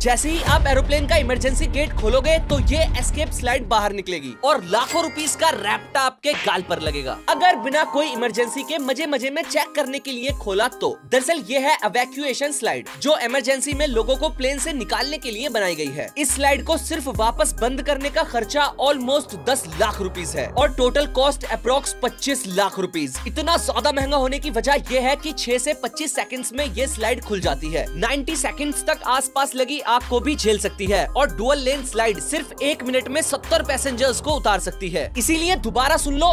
जैसे ही आप एरोप्लेन का इमरजेंसी गेट खोलोगे तो ये एस्केप स्लाइड बाहर निकलेगी और लाखों रुपीस का रैप्टा आपके गाल पर लगेगा। अगर बिना कोई इमरजेंसी के मज़े मज़े में चेक करने के लिए खोला तो। दरअसल ये है अवैक्यूएशन स्लाइड जो इमरजेंसी में लोगों को प्लेन से निकालने के लिए बनाई गई है। इस स्लाइड को सिर्फ़ वापस बंद करने का खर्चा ऑलमोस्ट दस लाख रूपीज है और टोटल कॉस्ट अप्रोक्स पच्चीस लाख रूपीज इतना ज़्यादा महँगा होने की वजह यह है की छह से पच्चीस सेकेंड में ये स्लाइड खुल जाती है। नाइन्टी सेकेंड तक आसपास लगी आग को भी झेल सकती है और डुअल लेन स्लाइड सिर्फ़ एक मिनट में 70 पैसेंजर्स को उतार सकती है। इसीलिए दोबारा सुन लो